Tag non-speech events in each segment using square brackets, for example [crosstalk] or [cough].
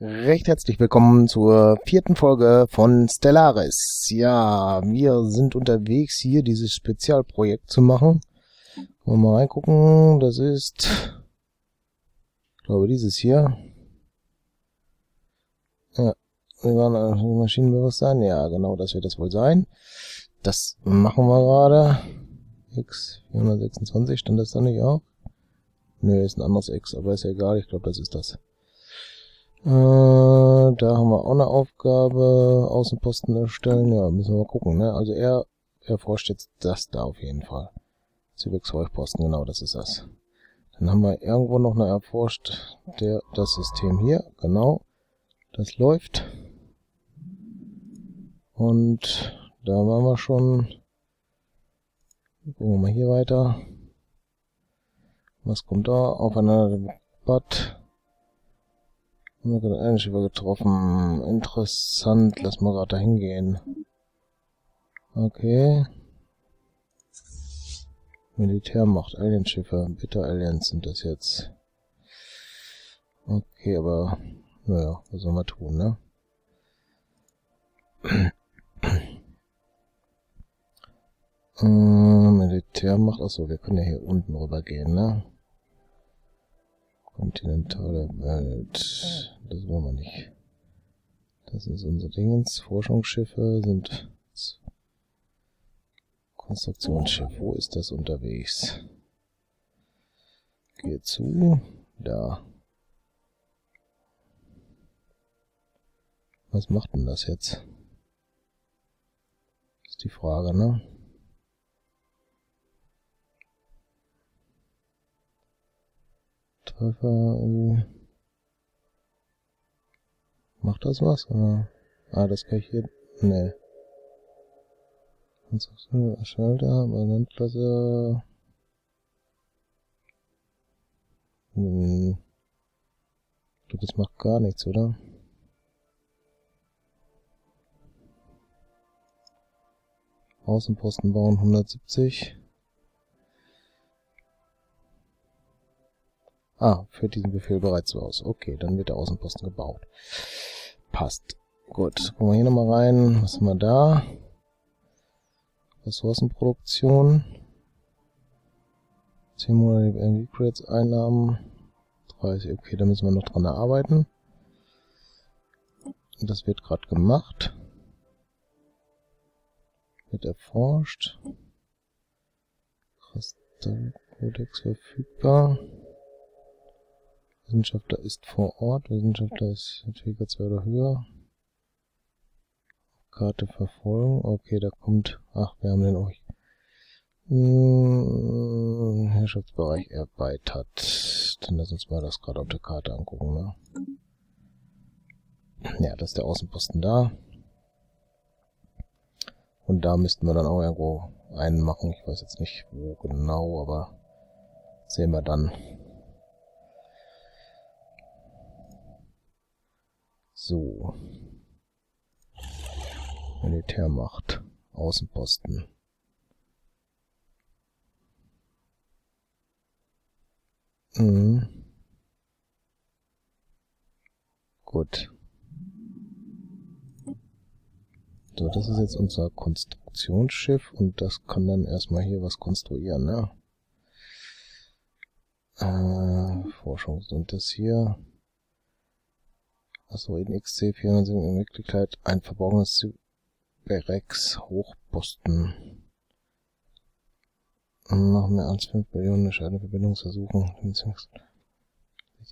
Recht herzlich willkommen zur vierten Folge von Stellaris. Ja, wir sind unterwegs, hier dieses Spezialprojekt zu machen. Wir mal reingucken. Das ist, ich glaube, dieses hier. Ja, wir waren Maschinenbewusstsein. Ja, genau, das wird das wohl sein. Das machen wir gerade. X426, stand das da nicht auch? Nö, ist ein anderes X, aber ist ja egal. Ich glaube, das ist das. Äh, da haben wir auch eine Aufgabe. Außenposten erstellen. Ja, müssen wir mal gucken. Ne? Also er erforscht jetzt das da auf jeden Fall. Wolfposten, genau, das ist das. Dann haben wir irgendwo noch eine erforscht. Der, das System hier, genau. Das läuft. Und da waren wir schon. Gucken wir mal hier weiter. Was kommt da? Auf einer Bad. Haben wir gerade einen Schiffer getroffen. Interessant. Lass mal gerade da hingehen. Okay. Militärmacht, Alienschiffe. Bitte Aliens sind das jetzt. Okay, aber naja, was soll man tun, ne? [clears throat] äh, Militärmacht, achso, wir können ja hier unten rüber gehen, ne? Kontinentale Welt. Das wollen wir nicht. Das ist unser Dingens. Forschungsschiffe sind Konstruktionsschiff. Wo ist das unterwegs? Gehe zu. Da. Was macht denn das jetzt? Ist die Frage, ne? Treffer. Äh, macht das was? Oder? Ah, das kann ich hier. Ne. Schalter, Landklasse. Hm. Ich glaube, das macht gar nichts, oder? Außenposten bauen 170. Ah, führt diesen Befehl bereits so aus. Okay, dann wird der Außenposten gebaut. Passt. Gut, gucken wir hier nochmal rein. Was haben wir da? Ressourcenproduktion. 10 Monate Energy Credits Einnahmen. 30, okay, da müssen wir noch dran arbeiten. Das wird gerade gemacht. Wird erforscht. Kristallkodex verfügbar. Wissenschaftler ist vor Ort. Wissenschaftler ist Certifikat 2 oder höher. Karte verfolgen. Okay, da kommt... Ach, wir haben den euch. Hm, Herrschaftsbereich erweitert. Dann lass uns mal das gerade auf der Karte angucken, ne? Ja, das ist der Außenposten da. Und da müssten wir dann auch irgendwo einen machen. Ich weiß jetzt nicht wo genau, aber sehen wir dann. So. Militärmacht. Außenposten. Mhm. Gut. So, das ist jetzt unser Konstruktionsschiff und das kann dann erstmal hier was konstruieren, ne? Äh, Forschung und das hier. In XC407 in Wirklichkeit ein verborgenes Berex Hochposten. Noch mehr als 5 Millionen gescheite Verbindungsversuchen.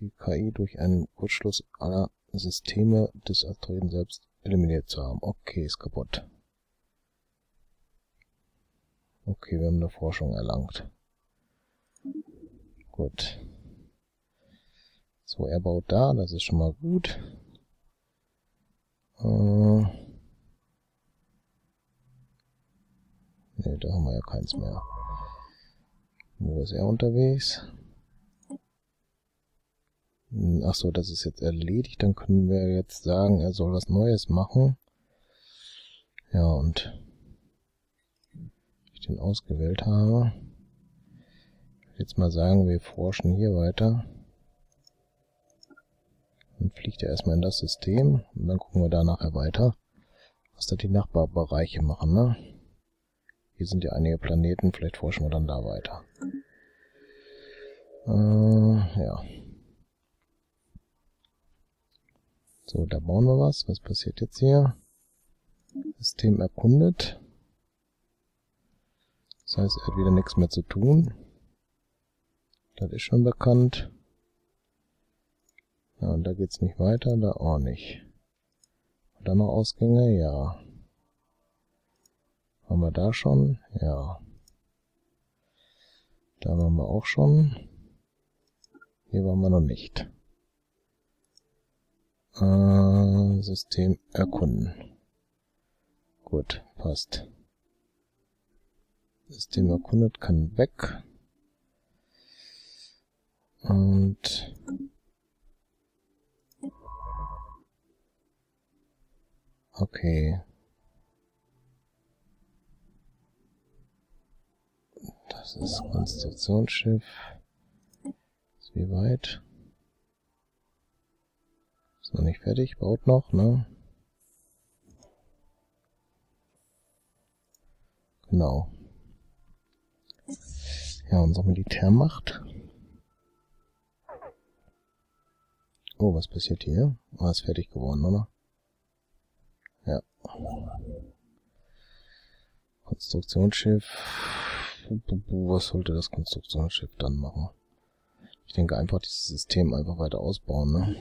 Die KI durch einen Kurzschluss aller Systeme des Asteroiden selbst eliminiert zu haben. Okay, ist kaputt. Okay, wir haben eine Forschung erlangt. Gut. So, er baut da, das ist schon mal gut. Äh ne, da haben wir ja keins mehr. Wo ist er unterwegs? Hm, Achso, das ist jetzt erledigt. Dann können wir jetzt sagen, er soll was Neues machen. Ja, und ich den ausgewählt habe. Jetzt mal sagen, wir forschen hier weiter. Dann fliegt er erstmal in das System und dann gucken wir da nachher weiter, was da die Nachbarbereiche machen, ne? Hier sind ja einige Planeten, vielleicht forschen wir dann da weiter. Äh, ja. So, da bauen wir was. Was passiert jetzt hier? System erkundet. Das heißt, er hat wieder nichts mehr zu tun. Das ist schon bekannt. Ja, und da geht's nicht weiter, da auch nicht. Hat da noch Ausgänge? Ja. Haben wir da schon? Ja. Da waren wir auch schon. Hier waren wir noch nicht. Äh, System erkunden. Gut, passt. System erkundet kann weg. Und okay. Das ist Konstruktionsschiff. Ist wie weit? Ist noch nicht fertig, baut noch, ne? Genau. Ja, unsere Militärmacht Oh, was passiert hier? Ah, ist fertig geworden, oder? Ja. Konstruktionsschiff. Was sollte das Konstruktionsschiff dann machen? Ich denke einfach dieses System einfach weiter ausbauen, ne?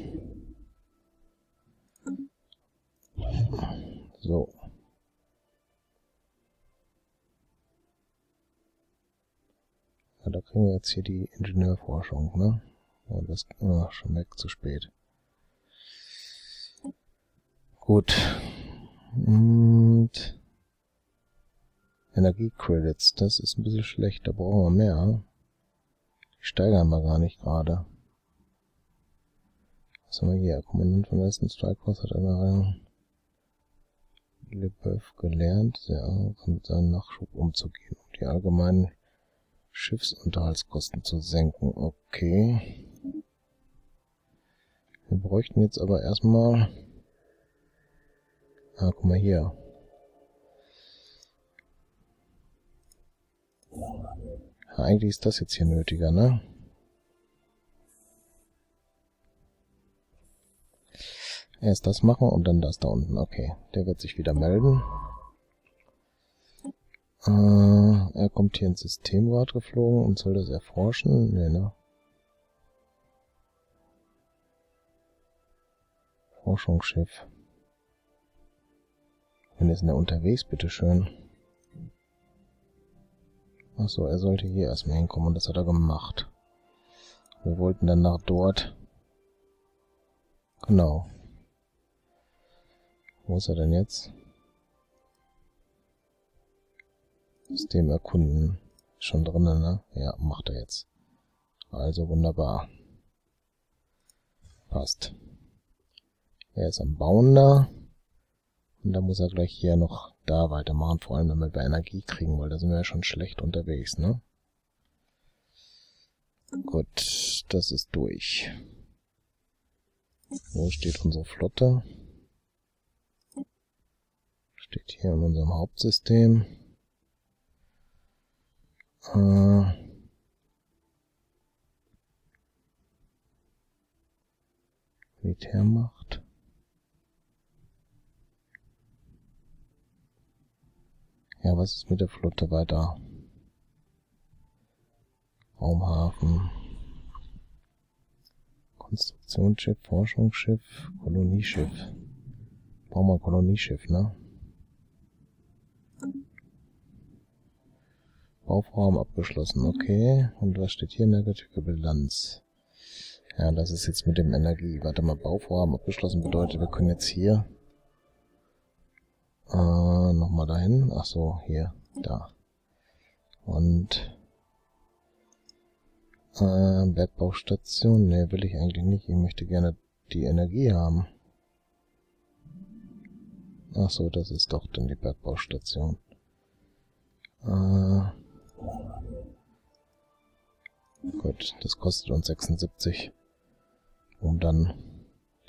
So. Ja, da kriegen wir jetzt hier die Ingenieurforschung, ne? Und das oh, schon weg, zu spät. Gut. Und Energiecredits, das ist ein bisschen schlecht, da brauchen wir mehr. Die steigern wir gar nicht gerade. Was haben wir hier? Kommandant von Western Strike Force hat eine Lebeuf gelernt, sehr mit seinem Nachschub umzugehen, um die allgemeinen Schiffsunterhaltskosten zu senken. Okay. Wir bräuchten jetzt aber erstmal... Ah, guck mal hier. Ja, eigentlich ist das jetzt hier nötiger, ne? Erst das machen und dann das da unten. Okay, der wird sich wieder melden. Äh, er kommt hier ins Systemrad geflogen und soll das erforschen. Nee, ne? Forschungsschiff. Wenn ist denn der unterwegs, bitteschön? Achso, er sollte hier erstmal hinkommen und das hat er gemacht. Wir wollten dann nach dort. Genau. Wo ist er denn jetzt? System erkunden. Schon drinnen, ne? Ja, macht er jetzt. Also wunderbar. Passt. Er ist am Bauen da. Und dann muss er gleich hier noch da weitermachen, vor allem damit wir Energie kriegen, weil da sind wir ja schon schlecht unterwegs, ne? Gut, das ist durch. Wo steht unsere Flotte? Steht hier in unserem Hauptsystem. Äh Militärmacht. Ja, was ist mit der Flotte weiter? Raumhafen. Konstruktionsschiff, Forschungsschiff, Kolonieschiff. Brauchen wir ein Kolonieschiff, ne? Bauvorhaben abgeschlossen, okay. Und was steht hier? Negative Bilanz. Ja, das ist jetzt mit dem Energie. Warte mal, Bauvorhaben abgeschlossen bedeutet, wir können jetzt hier äh, nochmal dahin. Ach so, hier, da. Und äh, Bergbaustation. Ne, will ich eigentlich nicht. Ich möchte gerne die Energie haben. Ach so, das ist doch dann die Bergbaustation. Äh, gut, das kostet uns 76, um dann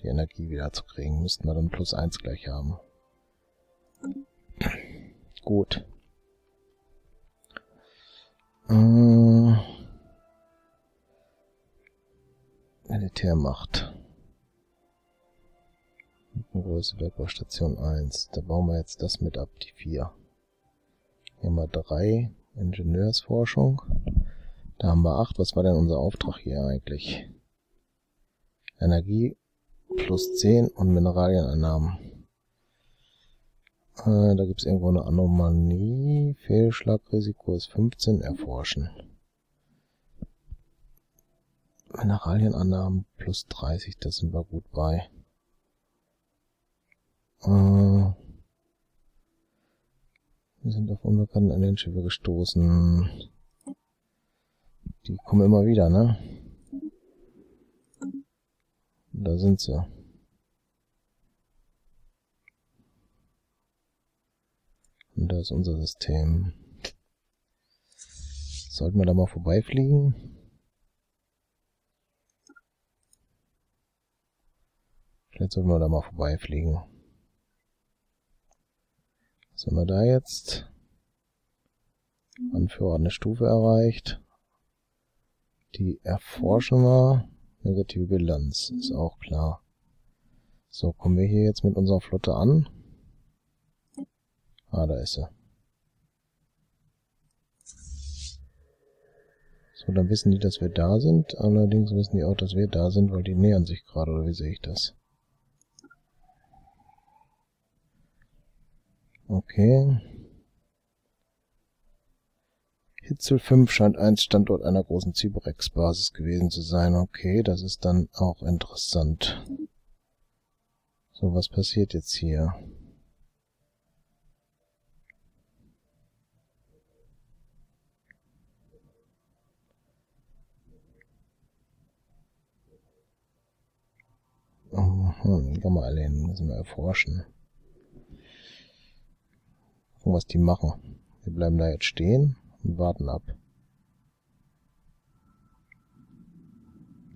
die Energie wieder zu kriegen. Müssten wir dann plus eins gleich haben. Gut. Äh, Militärmacht. Größe Bergbaustation 1. Da bauen wir jetzt das mit ab, die 4. Hier haben wir 3. Ingenieursforschung. Da haben wir 8. Was war denn unser Auftrag hier eigentlich? Energie plus 10 und Mineralieneinnahmen. Äh, da gibt es irgendwo eine Anomalie. Fehlschlagrisiko ist 15. Erforschen. Mineralienannahmen plus 30, da sind wir gut bei. Äh, wir sind auf unbekannten Alienschiffe gestoßen. Die kommen immer wieder, ne? Da sind sie. Und da ist unser System. Sollten wir da mal vorbeifliegen? Vielleicht sollten wir da mal vorbeifliegen. Was haben wir da jetzt? Anführer eine Stufe erreicht. Die erforschen wir. Negative Bilanz, ist auch klar. So, kommen wir hier jetzt mit unserer Flotte an. Ah, da ist sie. So, dann wissen die, dass wir da sind. Allerdings wissen die auch, dass wir da sind, weil die nähern sich gerade, oder wie sehe ich das? Okay. Hitzel 5 scheint einst Standort einer großen Ciborex-Basis gewesen zu sein. Okay, das ist dann auch interessant. So, was passiert jetzt hier? Hm, Gamma-Alien müssen wir erforschen. Gucken, was die machen. Wir bleiben da jetzt stehen und warten ab.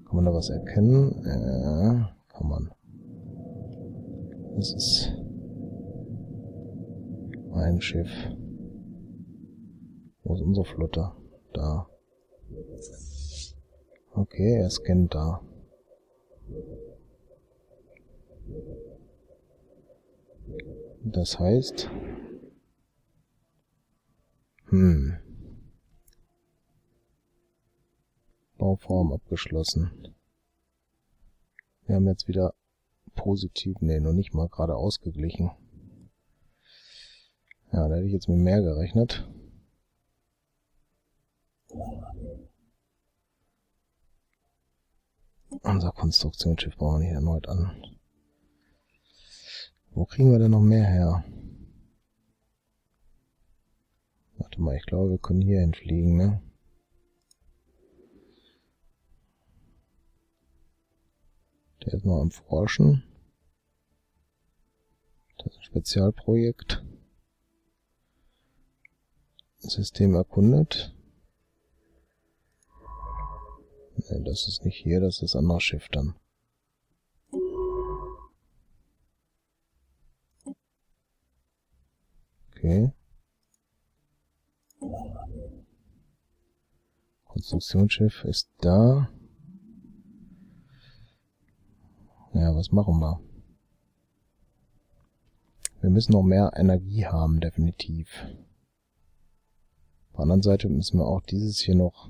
Kann man da was erkennen? Ja, kann man. Das ist ein Schiff. Wo ist unsere Flotte? Da. Okay, er scannt da. Das heißt... Hm. Bauform abgeschlossen. Wir haben jetzt wieder positiv, nee, noch nicht mal gerade ausgeglichen. Ja, da hätte ich jetzt mit mehr gerechnet. Unser Konstruktionsschiff bauen wir hier erneut an. Wo kriegen wir denn noch mehr her? Warte mal, ich glaube, wir können hier hinfliegen, ne? Der ist noch am Forschen. Das ist ein Spezialprojekt. System erkundet. Ne, das ist nicht hier, das ist ein anderes Schiff dann. Okay. Konstruktionsschiff ist da. Ja, was machen wir? Wir müssen noch mehr Energie haben, definitiv. Auf der anderen Seite müssen wir auch dieses hier noch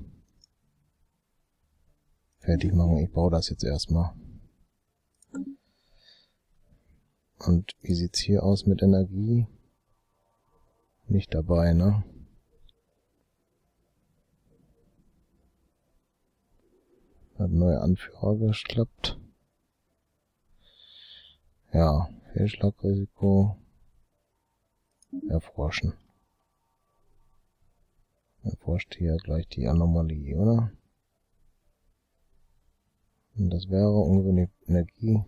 fertig machen. Ich baue das jetzt erstmal. Und wie sieht's hier aus mit Energie? Nicht dabei, ne? Hat neuer Anführer geklappt. Ja, Fehlschlagrisiko erforschen. Erforscht hier gleich die Anomalie, oder? Und das wäre ungewöhnliche Energie.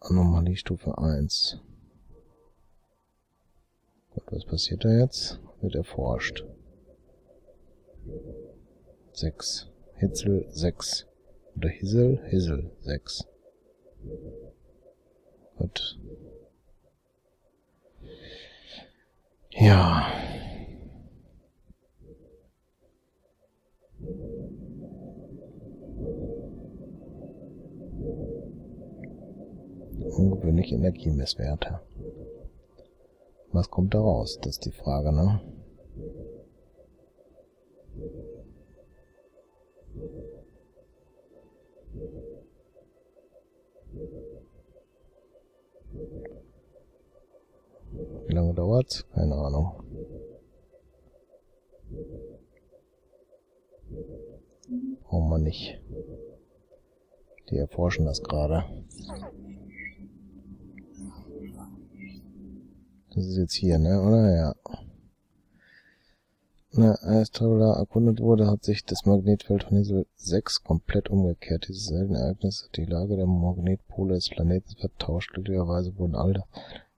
Anomalie Stufe 1. Gut, was passiert da jetzt? Wird erforscht. 6. Hitzel 6. Oder Hissel? Hissel, 6. Gut. Ja. Ungewöhnliche Energiemesswerte. Was kommt da raus? Das ist die Frage, ne? Wie lange dauert's? Keine Ahnung. Brauchen wir nicht. Die erforschen das gerade. Das ist jetzt hier, ne? Oder? Ja. Na, als Traveler erkundet wurde, hat sich das Magnetfeld von Insel 6 komplett umgekehrt. Dieses seltene Ereignis hat die Lage der Magnetpole des Planeten vertauscht. Glücklicherweise wurden alle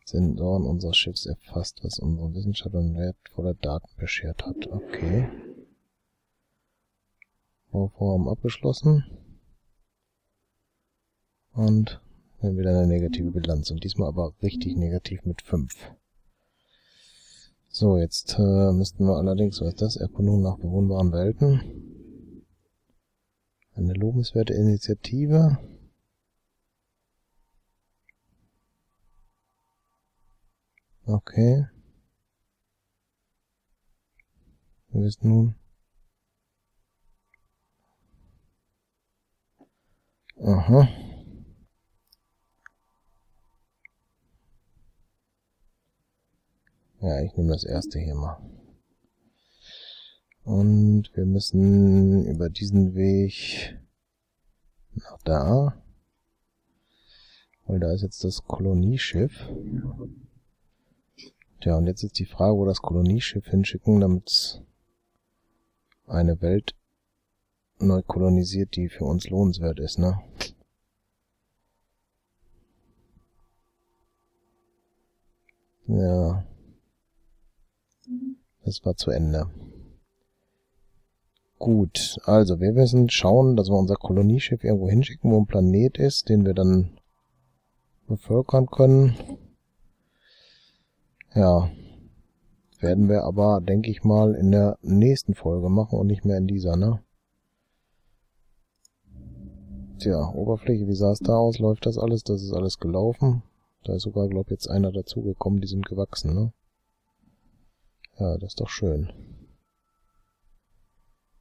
Sensoren unseres Schiffs erfasst, was unseren Wissenschaftlern wertvolle Daten beschert hat. Okay. Bauvorhaben abgeschlossen. Und dann wieder eine negative Bilanz. Und diesmal aber richtig negativ mit 5. So, jetzt äh, müssten wir allerdings, was ist das? Erkundung nach bewohnbaren Welten. Eine lobenswerte Initiative. Okay. Wir wissen nun. Aha. Ja, ich nehme das erste hier mal. Und wir müssen über diesen Weg nach da. Weil da ist jetzt das Kolonieschiff. Tja, und jetzt ist die Frage, wo das Kolonieschiff hinschicken, damit eine Welt neu kolonisiert, die für uns lohnenswert ist, ne? Ja. Das war zu Ende. Gut, also wir müssen schauen, dass wir unser Kolonieschiff irgendwo hinschicken, wo ein Planet ist, den wir dann bevölkern können. Ja, werden wir aber, denke ich mal, in der nächsten Folge machen und nicht mehr in dieser, ne? Tja, Oberfläche, wie sah es da aus? Läuft das alles? Das ist alles gelaufen. Da ist sogar, glaube ich, jetzt einer dazugekommen, die sind gewachsen, ne? Ja, das ist doch schön.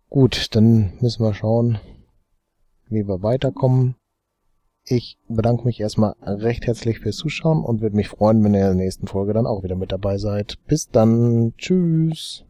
Gut, dann müssen wir schauen, wie wir weiterkommen. Ich bedanke mich erstmal recht herzlich fürs Zuschauen und würde mich freuen, wenn ihr in der nächsten Folge dann auch wieder mit dabei seid. Bis dann. Tschüss.